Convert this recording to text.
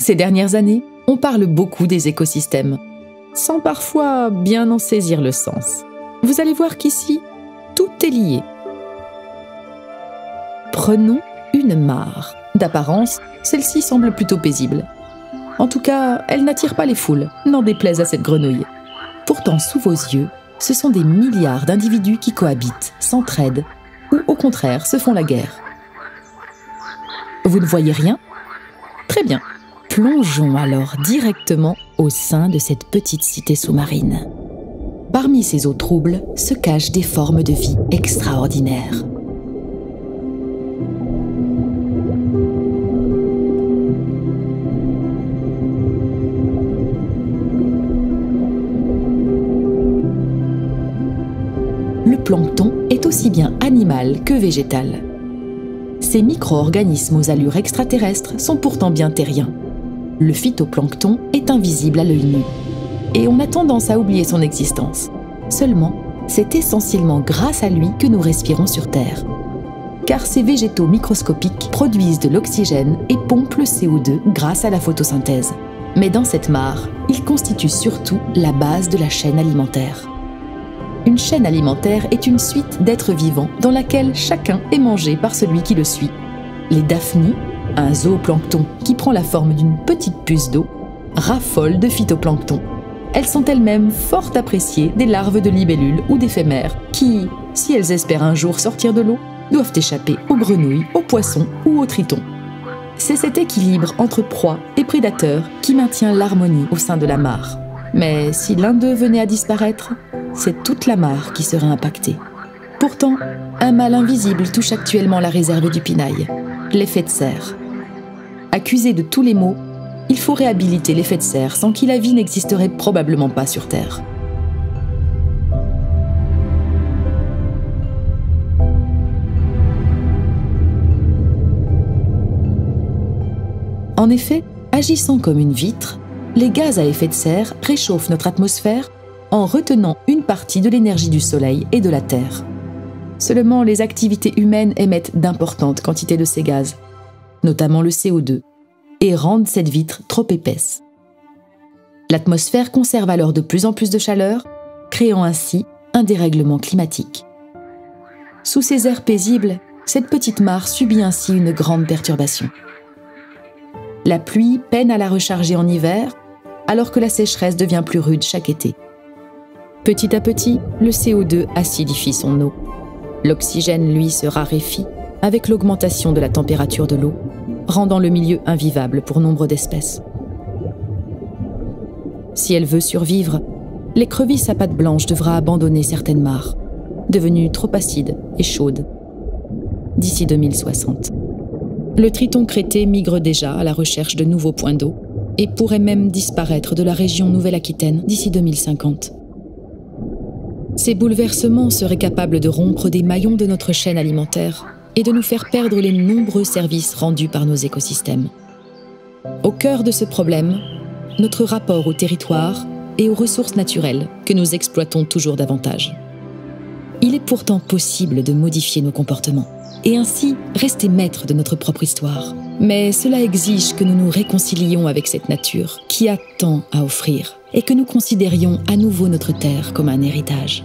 Ces dernières années, on parle beaucoup des écosystèmes, sans parfois bien en saisir le sens. Vous allez voir qu'ici, tout est lié. Prenons une mare. D'apparence, celle-ci semble plutôt paisible. En tout cas, elle n'attire pas les foules, n'en déplaise à cette grenouille. Pourtant, sous vos yeux, ce sont des milliards d'individus qui cohabitent, s'entraident, ou au contraire se font la guerre. Vous ne voyez rien? Très bien. Plongeons alors directement au sein de cette petite cité sous-marine. Parmi ces eaux troubles se cachent des formes de vie extraordinaires. Le plancton est aussi bien animal que végétal. Ces micro-organismes aux allures extraterrestres sont pourtant bien terriens. Le phytoplancton est invisible à l'œil nu et on a tendance à oublier son existence. Seulement, c'est essentiellement grâce à lui que nous respirons sur Terre. Car ces végétaux microscopiques produisent de l'oxygène et pompent le CO2 grâce à la photosynthèse. Mais dans cette mare, ils constituent surtout la base de la chaîne alimentaire. Une chaîne alimentaire est une suite d'êtres vivants dans laquelle chacun est mangé par celui qui le suit. Les daphnies, un zooplancton qui prend la forme d'une petite puce d'eau, raffolent de phytoplancton. Elles sont elles-mêmes fort appréciées des larves de libellules ou d'éphémères qui, si elles espèrent un jour sortir de l'eau, doivent échapper aux grenouilles, aux poissons ou aux tritons. C'est cet équilibre entre proie et prédateur qui maintient l'harmonie au sein de la mare. Mais si l'un d'eux venait à disparaître, c'est toute la mare qui serait impactée. Pourtant, un mal invisible touche actuellement la réserve du Pinail, l'effet de serre. Accusé de tous les maux, il faut réhabiliter l'effet de serre sans qui la vie n'existerait probablement pas sur Terre. En effet, agissant comme une vitre, les gaz à effet de serre réchauffent notre atmosphère en retenant une partie de l'énergie du Soleil et de la Terre. Seulement, les activités humaines émettent d'importantes quantités de ces gaz, notamment le CO2, et rendent cette vitre trop épaisse. L'atmosphère conserve alors de plus en plus de chaleur, créant ainsi un dérèglement climatique. Sous ces airs paisibles, cette petite mare subit ainsi une grande perturbation. La pluie peine à la recharger en hiver, alors que la sécheresse devient plus rude chaque été. Petit à petit, le CO2 acidifie son eau. L'oxygène, lui, se raréfie avec l'augmentation de la température de l'eau, rendant le milieu invivable pour nombre d'espèces. Si elle veut survivre, l'écrevisse à pattes blanches devra abandonner certaines mares, devenues trop acides et chaudes, d'ici 2060. Le triton crété migre déjà à la recherche de nouveaux points d'eau et pourrait même disparaître de la région Nouvelle-Aquitaine d'ici 2050. Ces bouleversements seraient capables de rompre des maillons de notre chaîne alimentaire et de nous faire perdre les nombreux services rendus par nos écosystèmes. Au cœur de ce problème, notre rapport au territoire et aux ressources naturelles que nous exploitons toujours davantage. Il est pourtant possible de modifier nos comportements et ainsi rester maître de notre propre histoire. Mais cela exige que nous nous réconcilions avec cette nature qui a tant à offrir et que nous considérions à nouveau notre terre comme un héritage.